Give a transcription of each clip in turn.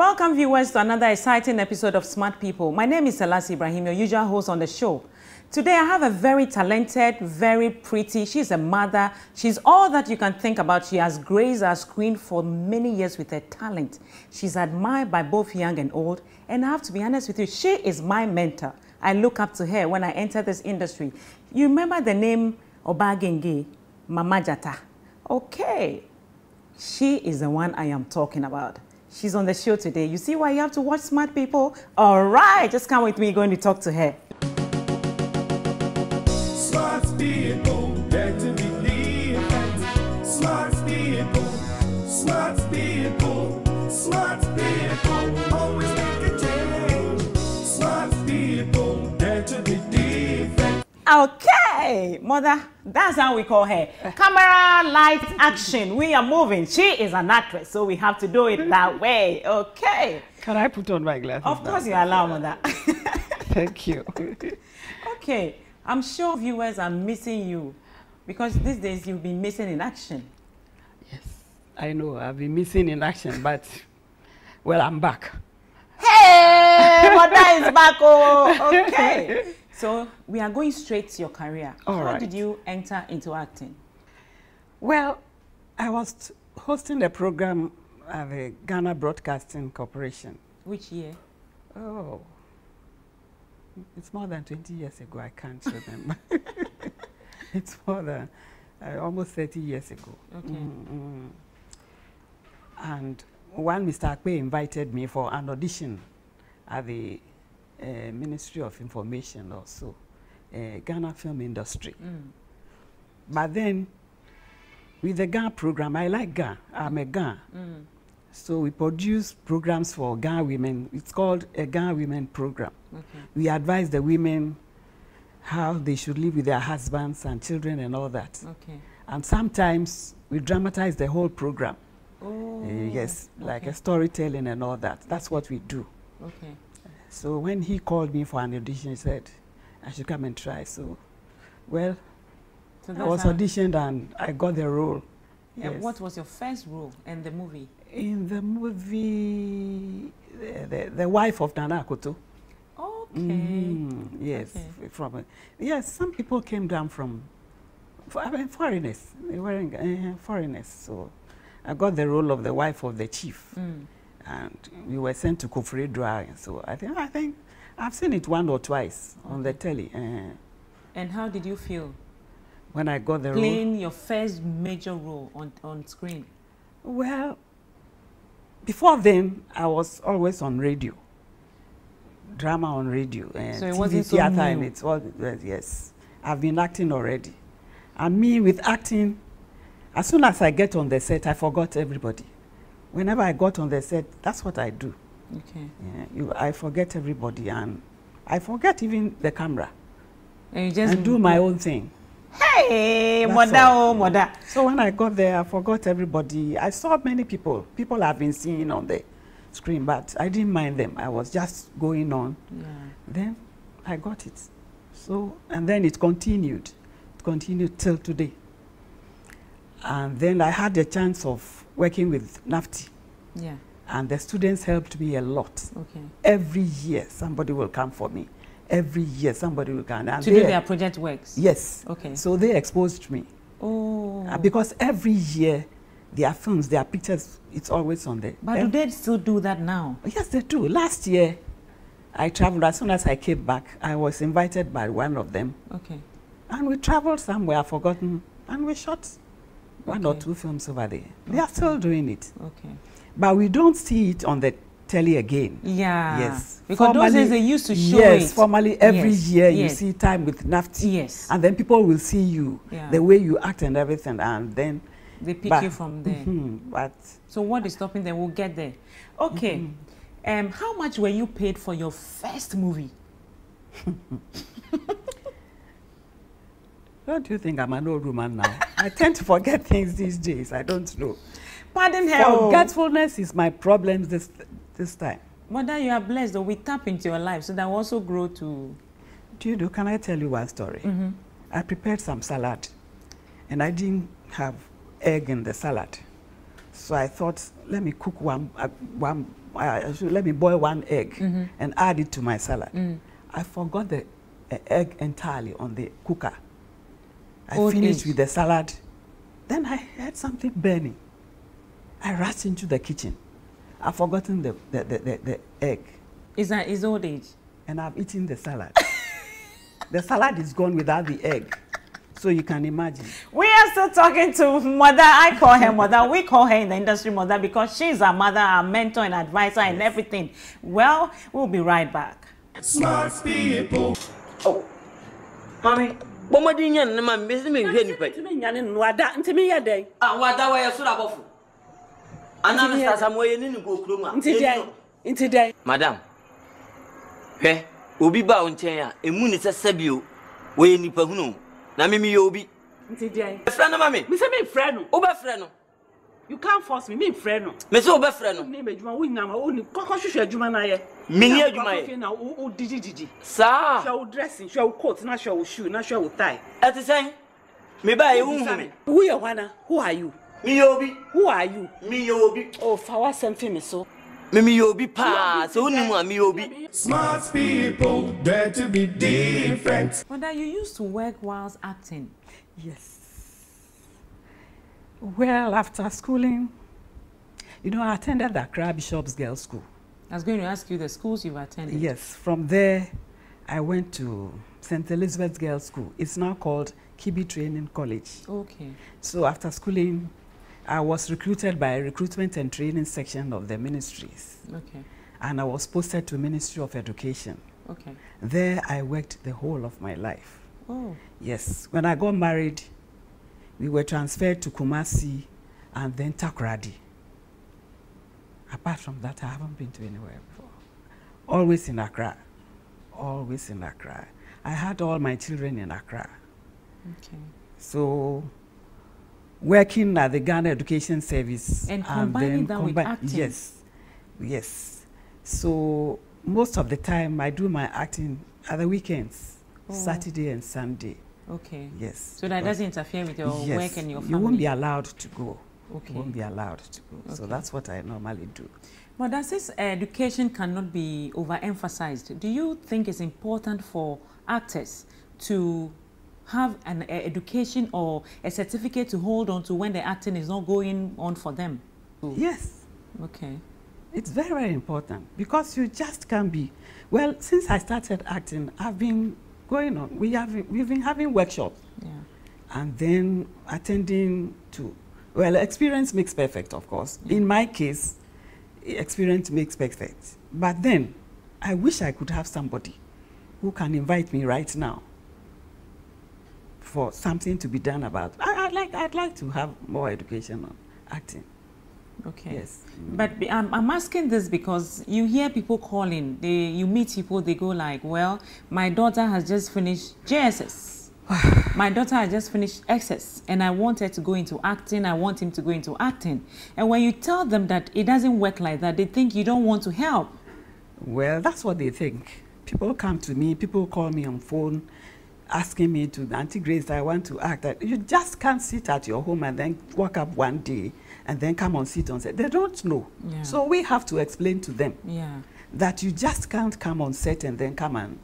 Welcome viewers to another exciting episode of Smart People. My name is Selassie Ibrahim, your usual host on the show. Today I have a very talented, very pretty, she's a mother, she's all that you can think about. She has graced our screen for many years with her talent. She's admired by both young and old, and I have to be honest with you, she is my mentor. I look up to her when I enter this industry. You remember the name Obagenge, Mama Jata? Okay, she is the one I am talking about. She's on the show today. You see why you have to watch Smart People? All right, just come with me, going to talk to her. Smart people, dare to believe. Smart people, smart people, smart people, always make a change. Smart people, dare to believe. Okay, mother, that's how we call her. Camera, light, action. We are moving. She is an actress, so we have to do it that way. Okay. Can I put on my glasses? Of now? course, you allow, mother. Thank you. okay, I'm sure viewers are missing you because these days you've been missing in action. yes, I know I've been missing in action, but well, I'm back. Hey, mother is back. Oh, okay. So we are going straight to your career. All How right. did you enter into acting? Well, I was hosting a program at the Ghana Broadcasting Corporation. Which year? Oh, it's more than 20 years ago. I can't remember. it's more than uh, almost 30 years ago. Okay. Mm, mm. And one Mr. Akpe invited me for an audition at the uh, Ministry of Information also, uh, Ghana film industry. Mm. But then, with the Ghana program, I like Ghana. I'm a Ghana. Mm. So we produce programs for Ghana women. It's called a Ghana Women Program. Okay. We advise the women how they should live with their husbands and children and all that. Okay. And sometimes we dramatize the whole program. Oh. Uh, yes, like a storytelling and all that. That's what we do. Okay. So when he called me for an audition, he said I should come and try. So, well, So I was auditioned and I got the role. Yeah, yes. What was your first role in the movie? In the movie, the, the, the wife of Nana Akoto. Okay. Mhm, Yes, Okay. from uh, yes, some people came down from, for, I mean, foreigners. They were uh, foreigners. So, I got the role of the wife of the chief. Mm. And we were sent to Koforidua. So I think I think I've seen it one or twice on the telly. Uh, And how did you feel when I got the role, playing your first major role on, on screen? well, before then I was always on radio, drama on radio, and So it TV wasn't so theater, and it's all uh, yes. I've been acting already, and me with acting. As soon as I get on the set, I forgot everybody. Whenever I got on the set, that's what I do. Okay. Yeah, you, I forget everybody and I forget even the camera And you just and do my own thing. Hey, That's mother, all. oh, mother. So when I got there, I forgot everybody. I saw many people. People I've been seeing on the screen, but I didn't mind them. I was just going on. Yeah. Then I got it. So, and then it continued. It continued till today. And then I had the chance of working with NAFTI, Yeah. and the students helped me a lot. Okay. Every year, somebody will come for me. Every year, somebody will come. And To they- do their project works. Yes. Okay. So they exposed me. Oh. Uh, because every year, their films, their pictures, it's always on there. But do Ev- they still do that now? Yes, they do. Last year, I traveled. As soon as I came back, I was invited by one of them. Okay. And we traveled somewhere, I've forgotten, and we shot one or two films over there. They are still doing it. Okay. But we don't see it on the telly again. Yeah. Yes. Because those days they used to show yes, it. formally every Yes, year you see time with NAFTI. Yes. And then people will see you, Yeah. the way you act and everything. And then. They pick but- you from there. Mhm, but So what is stopping them? We'll get there. Okay. Mm-hmm. Um, how much were you paid for your first movie? don't you think I'm an old woman now? I tend to forget things these days. I don't know. Pardon her. Forgetfulness is my problem this, this time. Mother, you are blessed. Though we tap into your life so that we also grow to. Do you know, can I tell you one story? Mhm. I prepared some salad and I didn't have egg in the salad. So I thought, let me cook one, uh, one I let me boil one egg Mm-hmm. and add it to my salad. Mm. I forgot the uh, egg entirely on the cooker. I Old finished age. with the salad. Then I heard something burning. I rushed into the kitchen. I've forgotten the, the, the, the, the egg Is that is old age? and I've eaten the salad. the salad is gone without the egg. So you can imagine. We are still talking to mother. I call her mother. We call her in the industry mother because she's our mother, our mentor and advisor and everything. Well, we'll be right back. Smart people. Oh, mami, bɔmmɔden nyɛ ne ma mbɛsi mi nhwɛ nipa yi. ntumi nyane nnua da ntumi yɛ dɛn A wada wɔyɛ soro abɔfo. Ana Nti Mr. deɛ- Samuel yɛ ne ne kɔ kurom a. nti dɛn nti dɛn Madam, hwɛ, obi ba wo nkyɛn a, emu ne sɛ sɛbio, wɔyɛ nipa hunu. Na mimi yɛ obi. nti dɛn Ɛfrɛ no ma mi sɛ mi nfrɛ no Wobɛfrɛ no you can't force me Me friend, fẹ no. mẹ sẹ o bẹ no. ne bẹ juma o ɲama o ni kọkọ susu ẹjuma na yẹ. mi ni ẹjuma yẹ. na o o didi didi. saa. sọ o dressing sọ o coat na sọ o shoe na sọ o tie. ẹ ti sẹ́yìn mi bá yẹ wúhun who you wanna? who are you. Me Yobi. who are you. Me Yobi. Oh, o fa me so. Me me Yobi obi paa sẹ o ni mu a mi smart people dare to be different. wanda you used to work whilst acting. yes. Well, after schooling, you know, I attended the Accra Bishop's Girls' School. I was going to ask you the schools you've attended. Yes, from there, I went to St. Elizabeth's Girls' School. It's now called Kibi Training College. Okay. So after schooling, I was recruited by recruitment and training section of the ministries, Okay. and I was posted to Ministry of Education. Okay. There, I worked the whole of my life. Oh. Yes, when I got married, we were transferred to Kumasi and then Takoradi. Apart from that, I haven't been to anywhere before. Always in Accra. Always in Accra. I had all my children in Accra. Okay. So, working at the Ghana Education Service And combining that with acting. Yes, yes. So most of the time, I do my acting at the weekends, Oh. Saturday and Sunday. Okay. Yes. So that doesn't interfere with your yes, work and your family. You won't be allowed to go. Okay. You won't be allowed to go. So that's what I normally do. Mother, since education cannot be overemphasized, do you think it's important for actors to have an education or a certificate to hold on to when the acting is not going on for them? Yes. Okay. It's very, very important because you just can't be. Well, since I started acting, I've been going on. We have we've been having workshops Yeah. and then attending to. Well, experience makes perfect, of course. In my case, experience makes perfect. But then, I wish I could have somebody who can invite me right now for something to be done about. I, I'd like I'd like to have more education on acting. Okay. Yes. But I'm, I'm asking this because you hear people calling, they, you meet people, they go like, well, my daughter has just finished JSS. my daughter has just finished XS and I want her to go into acting. I want him to go into acting. And when you tell them that it doesn't work like that, they think you don't want to help. Well, that's what they think. People come to me, people call me on phone asking me to, Auntie Grace, I want to act. You just can't sit at your home and then walk up one day and then come on sit on set. They don't know. Yeah. So we have to explain to them Yeah. that you just can't come on set and then come and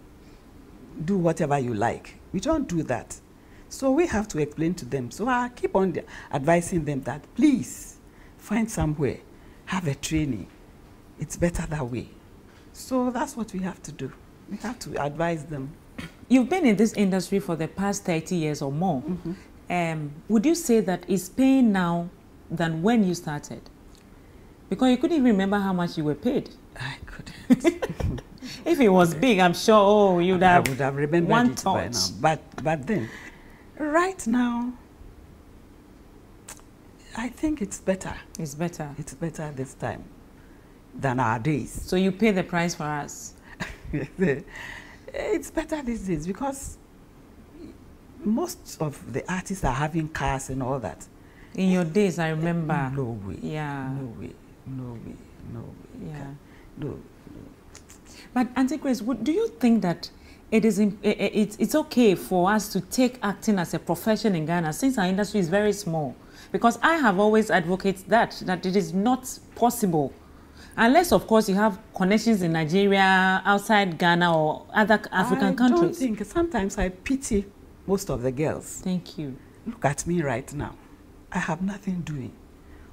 do whatever you like. We don't do that. So we have to explain to them. So I keep on the- advising them that please find somewhere, have a training. It's better that way. So that's what we have to do. We have to advise them. You've been in this industry for the past 30 years or more. Um, would you say that it's paying now than when you started? Because you couldn't even remember how much you were paid. I couldn't. If it was big, I'm sure, oh, you'd I have, would have remembered one it by thought. now. But but then, right now, I think it's better. It's better. It's better this time than our days. So you pay the price for us. it's better these days because most of the artists are having cars and all that. In your days, I remember. No way. Yeah. No way. No way. No way. Yeah. No. But Auntie Grace, would, do you think that it is im- i- i- it's, it's okay for us to take acting as a profession in Ghana since our industry is very small? Because I have always advocated that that it is not possible Unless, of course, you have connections in Nigeria, outside Ghana, or other African I countries. I don't think, sometimes I pity most of the girls. Thank you. Look at me right now. I have nothing doing.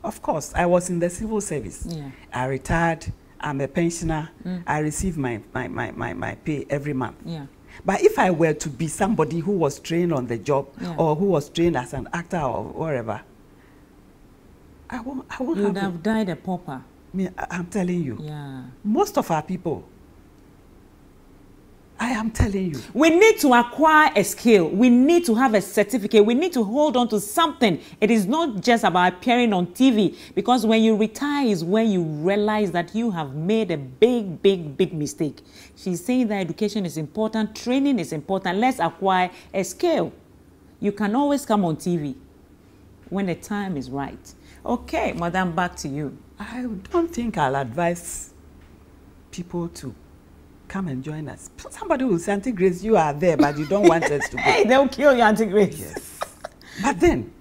Of course, I was in the civil service. Yeah. I retired. I'm a pensioner. I receive my, my, my, my, my pay every month. Yeah. But if I were to be somebody who was trained on the job Yeah. or who was trained as an actor or whatever, I won't, I won't You would have, have died a pauper. I'm telling you. Yeah. Most of our people, I am telling you, We need to acquire a skill. We need to have a certificate. We need to hold on to something. It is not just about appearing on TV because when you retire is when you realize that you have made a big, big, big mistake. She's saying that education is important, training is important. Let's acquire a skill. You can always come on TV when the time is right. Okay, madam, back to you. I don't think I'll advise people to come and join us. Somebody will say, Auntie Grace, you are there, but you don't want us to go. Hey, they'll kill you, Auntie Grace. Yes. But then,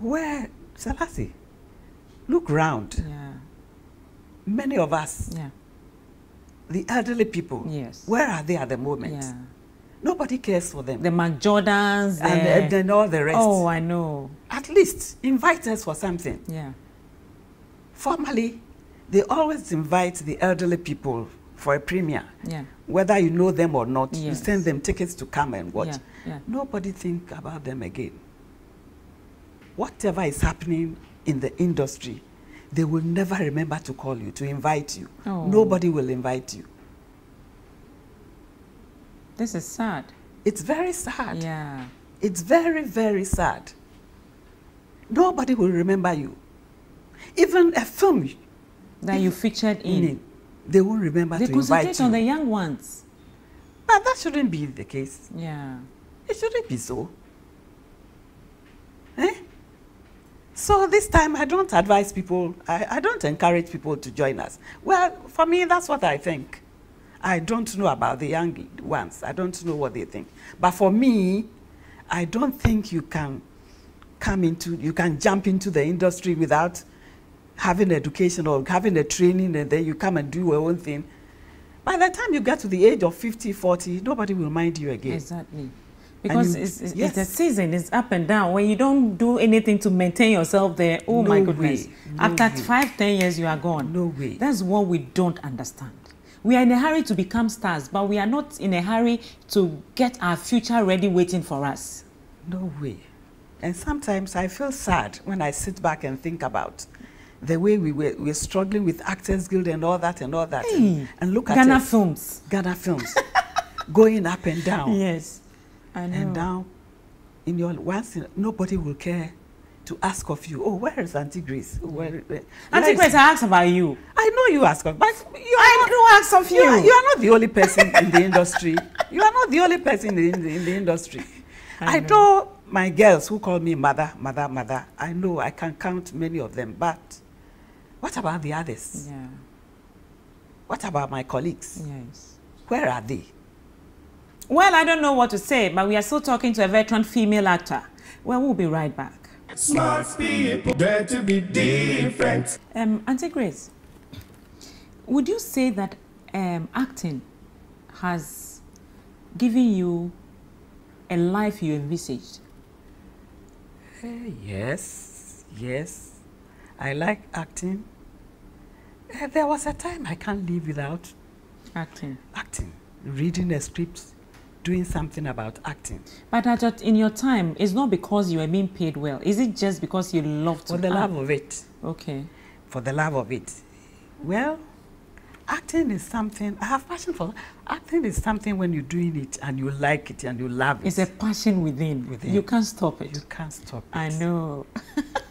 where, Selassie, look round. Yeah, Many of us, yeah, the elderly people, Yes. where are they at the moment? yeah. Nobody cares for them. The McJordans, and then all the rest. Oh, I know. At least invite us for something. Yeah. Formally, they always invite the elderly people for a premiere. Yeah. Whether you know them or not, you send them tickets to come and watch. Yeah, yeah. Nobody think about them again. Whatever is happening in the industry, they will never remember to call you, to invite you. Oh. Nobody will invite you. This is sad. It's very sad. Yeah. It's very, very sad. Nobody will remember you. Even a film That you featured in in. They won't remember They to invite concentrate you. on the young ones. But that shouldn't be the case. Yeah. It shouldn't be so. Eh? So this time I don't advise people, I, I don't encourage people to join us. Well, for me, that's what I think. I don't know about the young ones. I don't know what they think. But for me, I don't think you can come into, you can jump into the industry without having education or having a training and then you come and do your own thing. By the time you get to the age of 50, 40, nobody will mind you again. Exactly. Because you- it's, it's, yes. it's a season, it's up and down. When you don't do anything to maintain yourself there, oh my goodness. way, no After way. five, ten years, you are gone. No way. That's what we don't understand. We are in a hurry to become stars, but we are not in a hurry to get our future ready waiting for us. No way. And sometimes I feel sad when I sit back and think about the way we were, we're struggling with Actors Guild and all that and all that. Hey, and, look at Ghana films. Ghana films, going up and down. Yes. I know. And down. In your once, in, nobody will care to ask of you, oh, where is Auntie Grace? Oh, Where, where, Auntie where is-" Grace, I asked about you. I know you ask of, but you are I not, ask of you. Are, you. you are not the only person in the industry. You are not the only person in the, in the industry. I I, know. my girls who call me mother, mother, mother. I know I can count many of them, but what about the others? Yeah. What about my colleagues? Yes. Where are they? Well, I don't know what to say, but we are still talking to a veteran female actor. Well, we'll be right back. Smart people dare to be different. Um, Auntie Grace, would you say that um, acting has given you a life you envisaged? Eh, yes, yes. I like acting. Eh, there was a time I can't live without Acting. acting, reading a script, doing something about acting. But at, your- in your time, it's not because you were being paid well. Is it just because you love to For the act? love of it. Okay. For the love of it. Well, acting is something, I have passion for acting is something when you're doing it and you like it and you love it. It's a passion within. Within. You can't stop it. you can't stop it. I know.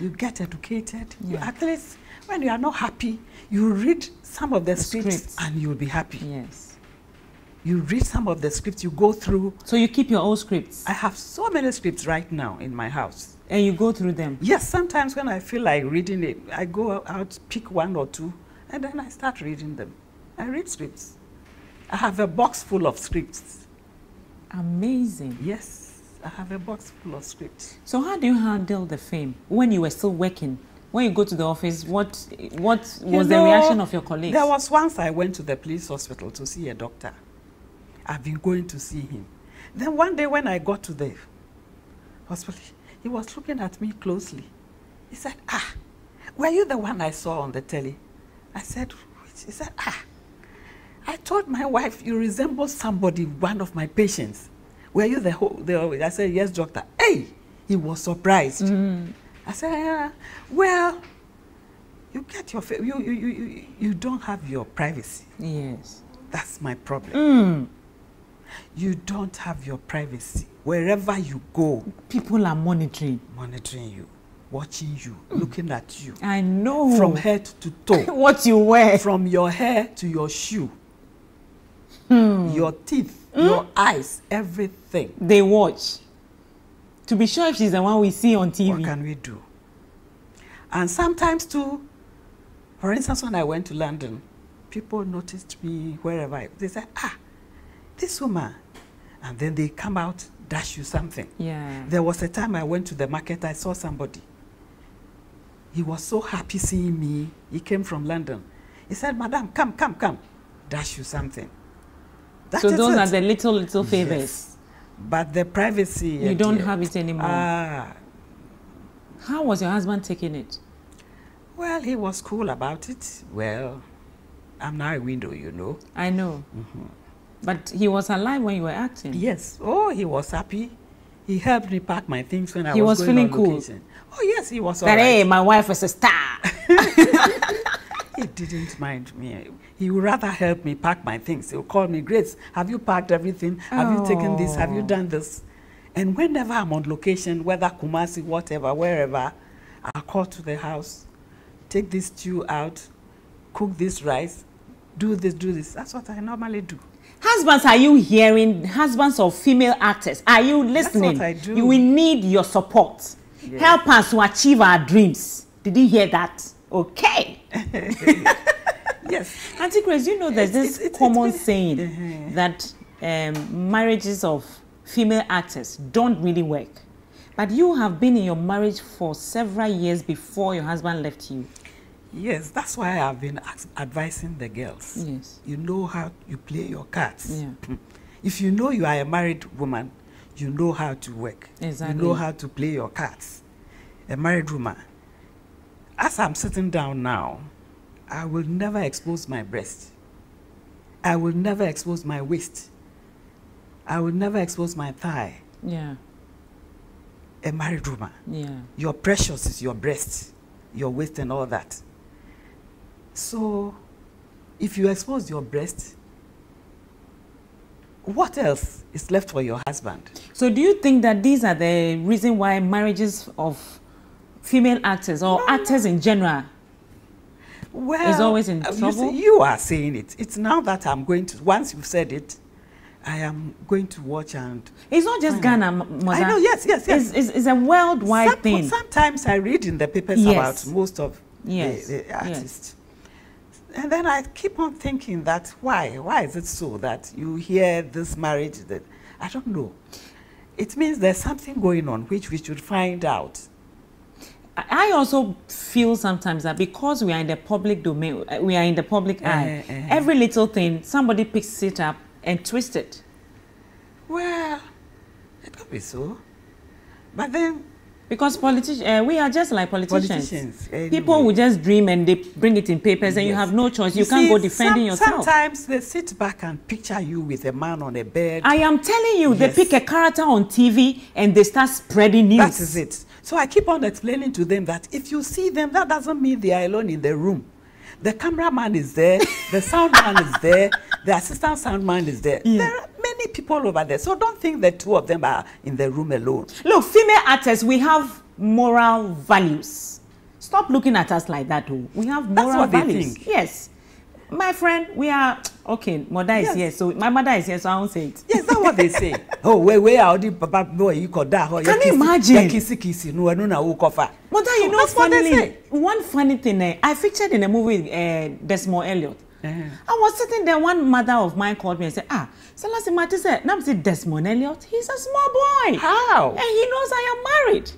You get educated. You at least when you are not happy, you read some of the, The scripts, scripts. and you'll be happy. Yes. You read some of the scripts, you go through. So you keep your own scripts I have so many scripts right now in my house. and you go through them. Yes, sometimes when I feel like reading it, I go out, pick one or two, and then I start reading them. I read scripts. I have a box full of scripts. Amazing. Yes, I have a box full of scripts. So how do you handle the fame when you were still working? when you go to the office, what what was You the reaction of your colleagues? There was once I went to the police hospital to see a doctor. I've been going to see him. Then one day when I got to the hospital, he was looking at me closely. He said, Ah, were you the one I saw on the telly? I said, Which? He said, Ah, I told my wife you resemble somebody, one of my patients. Were you the whole? The, I said, Yes, doctor. Hey, he was surprised. I said, "Ah, Well, you get your, you, you, you, you, don't have your privacy. yes. That's my problem. Mm. You don't have your privacy. Wherever you go, People are monitoring. monitoring you, watching you, looking at you, I know. from head to toe, what you wear. from your hair to your shoe, Hmm. your teeth, your eyes, everything. They watch. To be sure if she's the one we see on TV. What can we do? And sometimes too, for instance, when I went to London, people noticed me wherever I, they said, ah, this woman. And then they come out, dash you something. Yeah. There was a time I went to the market, I saw somebody. He was so happy seeing me. He came from London. He said, Madam, come, come, come. Dash you something. That so those it. are the little little favors. Yes. But the privacy. You don't have it anymore. Ah, How was your husband taking it? well, he was cool about it. Well, I'm now a window, you know. I know. Mm-hmm. But he was alive when you were acting. Yes. Oh, he was happy. He helped me pack my things when I He was, was going feeling on cool. location. Oh, yes, he was That right. hey, my wife is a star. He didn't mind me. He would rather help me pack my things. He'll call me, Grace, have you packed everything? Have you taken this? Have you Oh. done this? And whenever I'm on location, whether Kumasi, whatever, wherever, I'll call to the house, take this stew out, cook this rice, do this, do this. That's what I normally do. Husbands, are you hearing? Husbands of female actors, are you listening? That's what I do. You will need your support. Yes. Help us to achieve our dreams. Did you hear that? Okay. Yes. Auntie Grace, you know there's this it's- it's- common it's- saying Uh-huh. that um, marriages of female actors don't really work. But you have been in your marriage for several years before your husband left you. Yes, that's why I've been advising the girls. Yes. You know how you play your cards. Yeah. If you know you are a married woman, you know how to work. Exactly. You know how to play your cards. A married woman. As I'm sitting down now, I will never expose my breast. I will never expose my waist. I will never expose my thigh. Yeah. A married woman. Yeah. Your precious is your breast, your waist, and all that. So, if you expose your breast, what else is left for your husband? So do you think that these are the reason why marriages of female actors or actors in general Well, always in um, you trouble? see, You are saying it. It's now that I'm going to. Once you've said it, I am going to watch and. it's not just Ghana, mother. I know. Yes, yes, yes. It's, it's, it's a worldwide Some- thing. Sometimes I read in the papers Yes. about most of Yes, the, the yes. artists. And then I keep on thinking that why? Why is it so that you hear this marriage that I don't know. It means there's something going on which we should find out. I also feel sometimes that because we are in the public domain, uh, we are in the public eye, Uh, uh. every little thing, somebody picks it up and twists it. Well, it could be so. But then Because politicians, uh, we are just like politicians. Politicians, People will just dream and they bring it in papers, and you have no choice. You, can't see, go defending some- yourself. Sometimes they sit back and picture you with a man on a bed. I am telling you, they pick a character on TV and they start spreading news. That is it. So I keep on explaining to them that if you see them, that doesn't mean they are alone in the room. The cameraman is there, the sound man is there, the assistant sound man is there. Yeah. There many people over there. So don't think the two of them are in the room alone. Look, female actors, we have moral values. Stop looking at us like that, oh. We have moral values. Yes. My friend, we are okay. Mother is Yes. here, so my mother is here, so I won't say it. Yes, that's what they say. oh, where where are the papa boy you could die? Can you imagine? Kissy kissy, no, no, no, cover. Mother, you know, that's what they say. one funny thing, eh, I featured in a movie with uh, Desmond Elliot. Uh-huh. I was sitting there, one mother of mine called me and said, Ah, Selassie Mati said, Nam said Desmond Elliot, he's a small boy. How? And he knows I am married.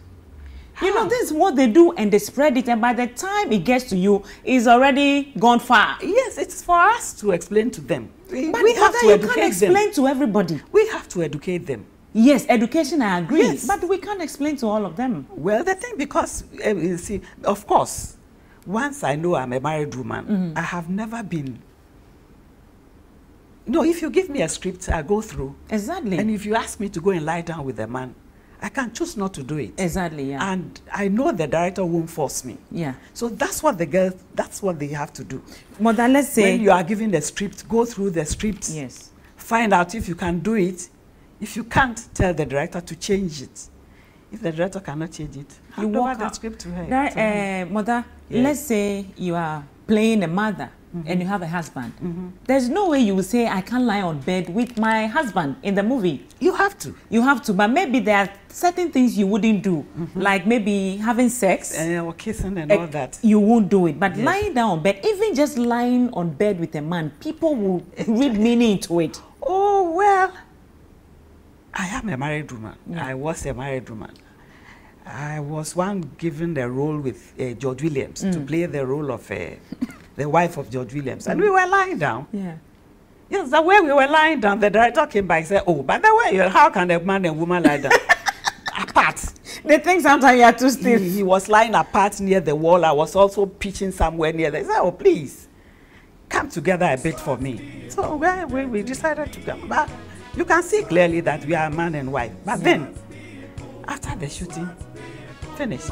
You know, this is what they do and they spread it, and by the time it gets to you, it's already gone far. Yes, it's for us to explain to them. We, But we have to you educate can't explain them. to everybody. We have to educate them. Yes, education, I agree. Yes. But we can't explain to all of them. Well, the thing because uh, you see, of course, once I know I'm a married woman, Mm-hmm. I have never been. No, if you give me a script, I go through. Exactly. And if you ask me to go and lie down with a man, I can choose not to do it. exactly, yeah. And I know the director won't force me. yeah. So that's what the girls, that's what they have to do. Mother, let's say. When you are given the script, go through the script. yes. Find out if you can do it. If you can't, tell the director to change it. If the director cannot change it, You hand over walk the script to her. That, to uh, mother, Yes. let's say you are playing a mother Mm-hmm. and you have a husband. There's no way you will say, I can't lie on bed with my husband in the movie. you have to. You have to, but maybe there are certain things you wouldn't do, like maybe having sex. Or kissing and eh, all that. You won't do it, but Yes. lying down on bed, even just lying on bed with a man, people will read meaning into it. Oh, well, I am a married woman. I was a married woman. I was one given the role with uh, George Williams Mm. to play the role of uh, the wife of George Williams. And we were lying down. Yeah. Yes, the way we were lying down, the director came by and said, Oh, by the way, how can a man and woman lie down? apart. They think sometimes you are too He, stiff. he was lying apart near the wall. I was also pitching somewhere near there. He said, Oh, please, come together a bit for me. So well, we, we decided to come. But you can see clearly that we are man and wife. But then, after the shooting finished.